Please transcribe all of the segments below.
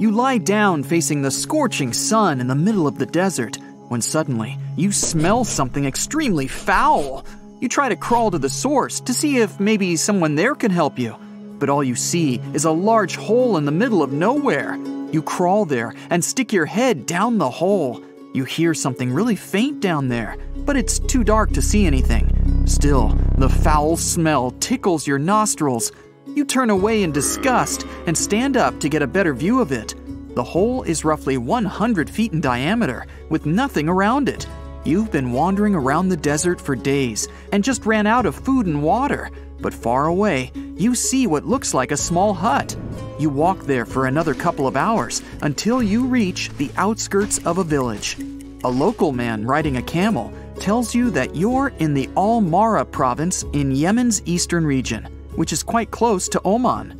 You lie down facing the scorching sun in the middle of the desert when suddenly you smell something extremely foul. You try to crawl to the source to see if maybe someone there can help you, but all you see is a large hole in the middle of nowhere. You crawl there and stick your head down the hole. You hear something really faint down there, but it's too dark to see anything. Still, the foul smell tickles your nostrils. You turn away in disgust and stand up to get a better view of it. The hole is roughly 100 feet in diameter, with nothing around it. You've been wandering around the desert for days and just ran out of food and water, but far away, you see what looks like a small hut. You walk there for another couple of hours until you reach the outskirts of a village. A local man riding a camel tells you that you're in the Al Mahra province in Yemen's eastern region, which is quite close to Oman.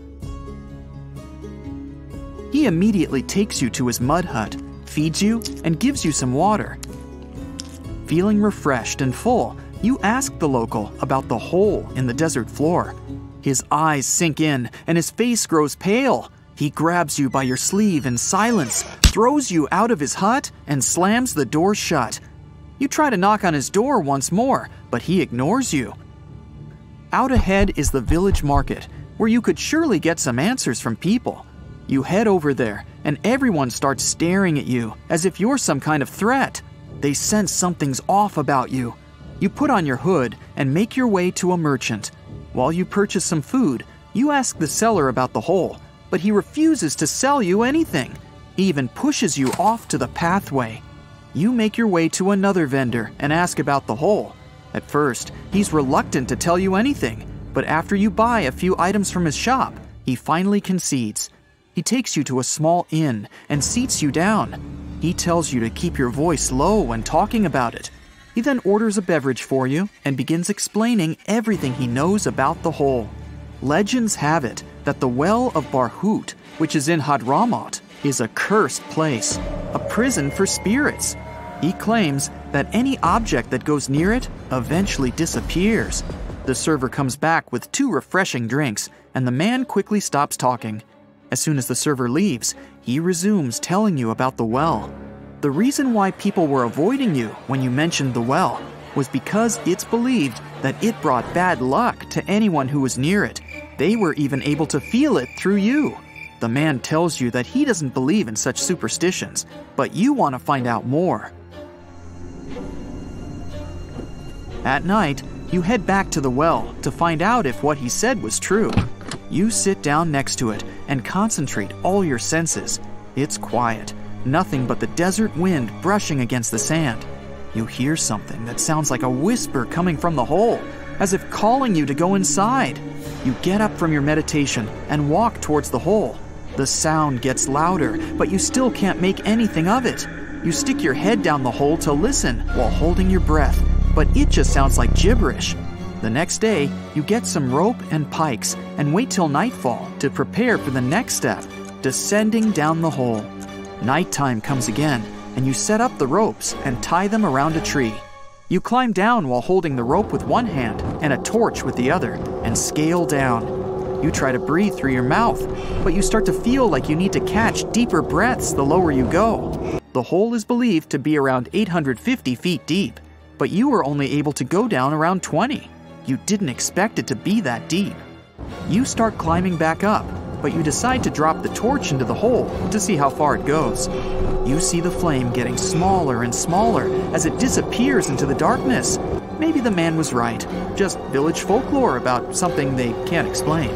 He immediately takes you to his mud hut, feeds you, and gives you some water. Feeling refreshed and full, you ask the local about the hole in the desert floor. His eyes sink in and his face grows pale. He grabs you by your sleeve in silence, throws you out of his hut, and slams the door shut. You try to knock on his door once more, but he ignores you. Out ahead is the village market, where you could surely get some answers from people. You head over there, and everyone starts staring at you as if you're some kind of threat. They sense something's off about you. You put on your hood and make your way to a merchant. While you purchase some food, you ask the seller about the hole, but he refuses to sell you anything. He even pushes you off to the pathway. You make your way to another vendor and ask about the hole. At first, he's reluctant to tell you anything, but after you buy a few items from his shop, he finally concedes. He takes you to a small inn and seats you down. He tells you to keep your voice low when talking about it. He then orders a beverage for you and begins explaining everything he knows about the hole. Legends have it that the well of Barhout, which is in Hadramaut, is a cursed place, a prison for spirits. He claims that any object that goes near it eventually disappears. The server comes back with two refreshing drinks, and the man quickly stops talking. As soon as the server leaves, he resumes telling you about the well. The reason why people were avoiding you when you mentioned the well was because it's believed that it brought bad luck to anyone who was near it. They were even able to feel it through you. The man tells you that he doesn't believe in such superstitions, but you want to find out more. At night, you head back to the well to find out if what he said was true. You sit down next to it and concentrate all your senses. It's quiet, nothing but the desert wind brushing against the sand. You hear something that sounds like a whisper coming from the hole, as if calling you to go inside. You get up from your meditation and walk towards the hole. The sound gets louder, but you still can't make anything of it. You stick your head down the hole to listen while holding your breath, but it just sounds like gibberish. The next day, you get some rope and pikes and wait till nightfall to prepare for the next step descending down the hole. Nighttime comes again, and you set up the ropes and tie them around a tree. You climb down while holding the rope with one hand and a torch with the other and scale down. You try to breathe through your mouth, but you start to feel like you need to catch deeper breaths the lower you go. The hole is believed to be around 850 feet deep, but you were only able to go down around 20. You didn't expect it to be that deep. You start climbing back up, but you decide to drop the torch into the hole to see how far it goes. You see the flame getting smaller and smaller as it disappears into the darkness. Maybe the man was right, just village folklore about something they can't explain.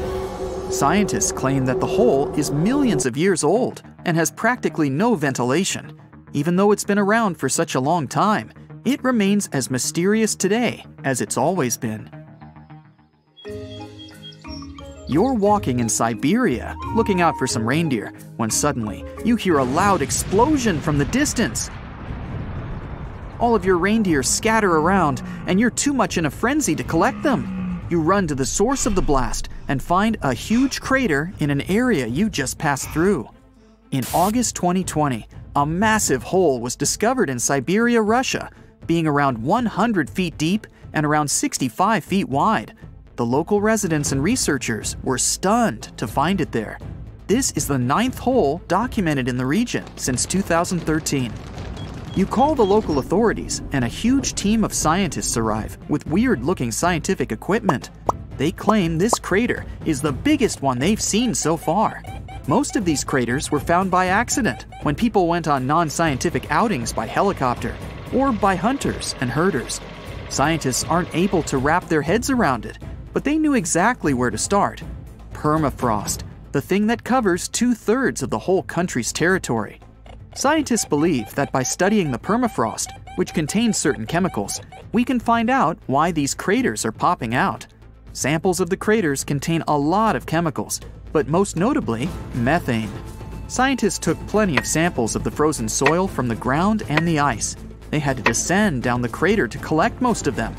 Scientists claim that the hole is millions of years old and has practically no ventilation. Even though it's been around for such a long time, it remains as mysterious today as it's always been. You're walking in Siberia, looking out for some reindeer, when suddenly you hear a loud explosion from the distance. All of your reindeer scatter around, and you're too much in a frenzy to collect them. You run to the source of the blast and find a huge crater in an area you just passed through. In August 2020, a massive hole was discovered in Siberia, Russia, being around 100 feet deep and around 65 feet wide. The local residents and researchers were stunned to find it there. This is the ninth hole documented in the region since 2013. You call the local authorities, and a huge team of scientists arrive with weird looking scientific equipment. They claim this crater is the biggest one they've seen so far. Most of these craters were found by accident when people went on non scientific outings by helicopter or by hunters and herders. Scientists aren't able to wrap their heads around it, but they knew exactly where to start. Permafrost, the thing that covers two thirds of the whole country's territory. Scientists believe that by studying the permafrost, which contains certain chemicals, we can find out why these craters are popping out. Samples of the craters contain a lot of chemicals, but most notably, methane. Scientists took plenty of samples of the frozen soil from the ground and the ice. They had to descend down the crater to collect most of them.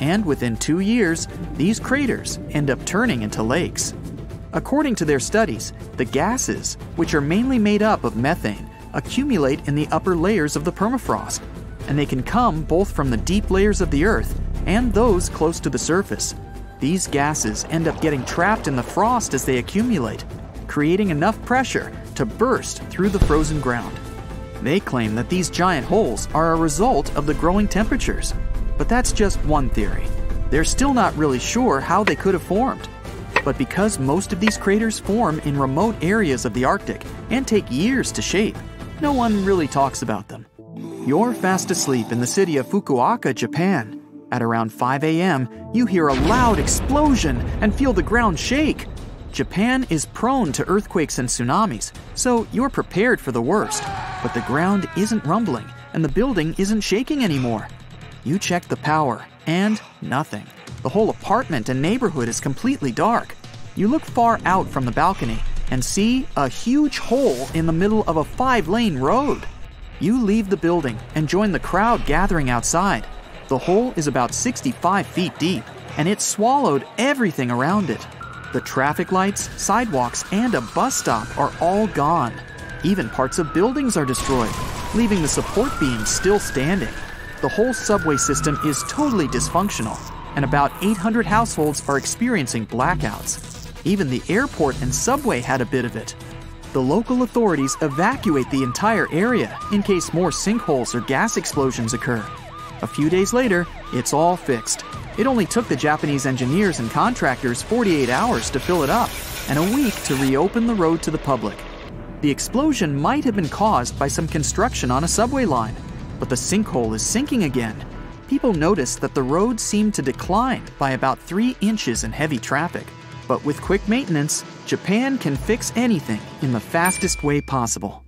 And within two years, these craters end up turning into lakes. According to their studies, the gases, which are mainly made up of methane, accumulate in the upper layers of the permafrost, and they can come both from the deep layers of the earth and those close to the surface. These gases end up getting trapped in the frost as they accumulate, creating enough pressure to burst through the frozen ground. They claim that these giant holes are a result of the growing temperatures, but that's just one theory. They're still not really sure how they could have formed. But because most of these craters form in remote areas of the Arctic and take years to shape, no one really talks about them. You're fast asleep in the city of Fukuoka, Japan. At around 5 a.m., you hear a loud explosion and feel the ground shake. Japan is prone to earthquakes and tsunamis, so you're prepared for the worst. But the ground isn't rumbling and the building isn't shaking anymore. You check the power, and nothing. The whole apartment and neighborhood is completely dark. You look far out from the balcony and see a huge hole in the middle of a five lane road. You leave the building and join the crowd gathering outside. The hole is about 65 feet deep, and it swallowed everything around it. The traffic lights, sidewalks, and a bus stop are all gone. Even parts of buildings are destroyed, leaving the support beams still standing. The whole subway system is totally dysfunctional, and about 800 households are experiencing blackouts. Even the airport and subway had a bit of it. The local authorities evacuate the entire area in case more sinkholes or gas explosions occur. A few days later, it's all fixed. It only took the Japanese engineers and contractors 48 hours to fill it up and a week to reopen the road to the public. The explosion might have been caused by some construction on a subway line, but the sinkhole is sinking again. People noticed that the road seemed to decline by about 3 inches in heavy traffic. But with quick maintenance, Japan can fix anything in the fastest way possible.